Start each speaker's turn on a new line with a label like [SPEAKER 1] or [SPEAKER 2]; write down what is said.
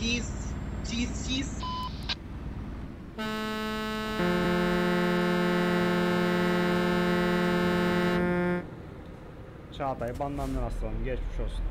[SPEAKER 1] cheese, cheese, cheese.
[SPEAKER 2] Çağatay banlandın aslanım geçmiş olsun.